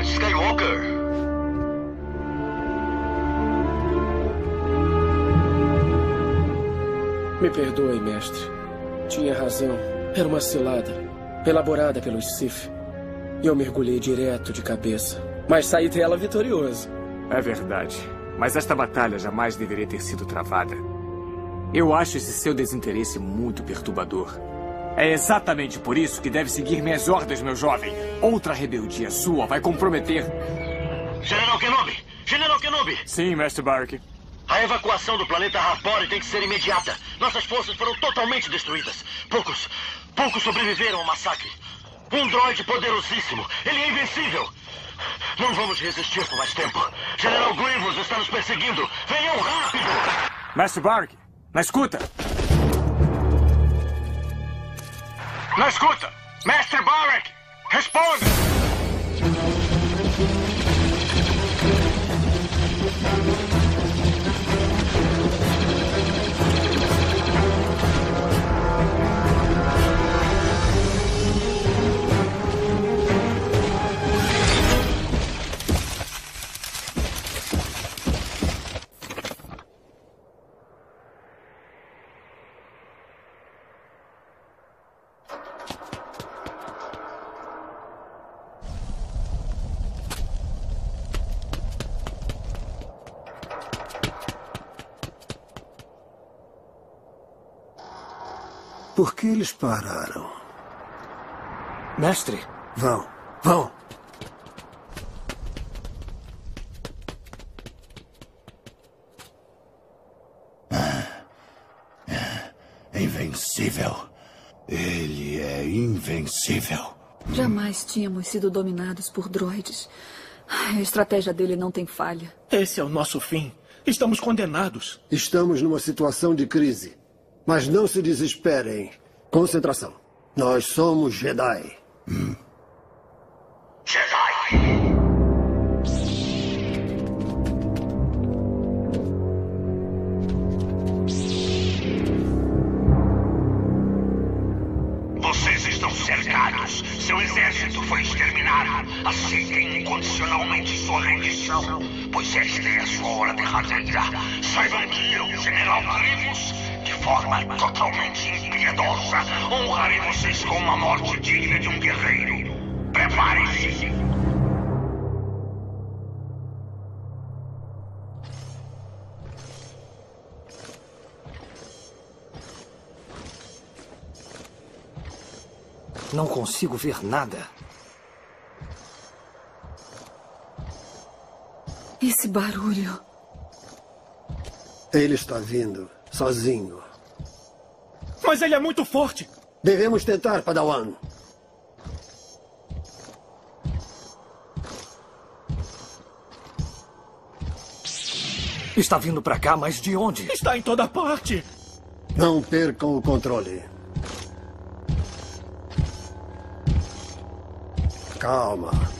Comandante Skywalker. Me perdoe, mestre. Tinha razão. Era uma cilada, elaborada pelos Sith. Eu mergulhei direto de cabeça, mas saí dela vitorioso. É verdade. Mas esta batalha jamais deveria ter sido travada. Eu acho esse seu desinteresse muito perturbador. É exatamente por isso que deve seguir minhas ordens, meu jovem. Outra rebeldia sua vai comprometer. General Kenobi! General Kenobi! Sim, Mestre Bark. A evacuação do planeta Rapori tem que ser imediata. Nossas forças foram totalmente destruídas. Poucos, poucos sobreviveram ao massacre. Um droide poderosíssimo. Ele é invencível. Não vamos resistir por mais tempo. General Grievous está nos perseguindo. Venham rápido! Mestre Bark, na escuta. Na escuta! Mestre Bark, responda! Por que eles pararam? Mestre. Vão, vão. Invencível. Ele é invencível. Jamais tínhamos sido dominados por droides. A estratégia dele não tem falha. Esse é o nosso fim. Estamos condenados. Estamos numa situação de crise. Mas não se desesperem. Concentração. Nós somos Jedi. Hum. Jedi! Vocês estão cercados. Seu exército foi exterminado. Aceitem incondicionalmente sua rendição, pois esta é a sua hora derradeira. Saibam que eu, General Grievous, forma totalmente impiedosa, honrarei vocês com uma morte digna de um guerreiro. Preparem-se. Não consigo ver nada. Esse barulho. Ele está vindo, sozinho. Mas ele é muito forte. Devemos tentar, Padawan. Está vindo para cá, mas de onde? Está em toda parte. Não percam o controle. Calma. Calma.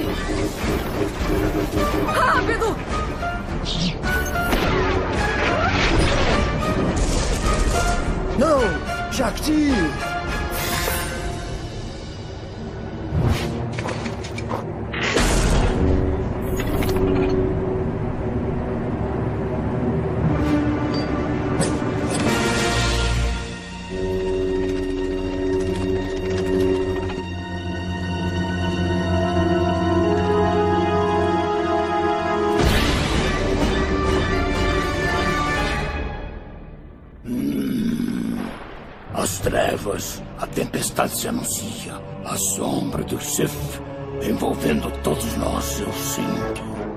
Riad! Rápido! Não! Shakti! Tempestade se anuncia. A sombra do Sith envolvendo todos nós, eu sinto.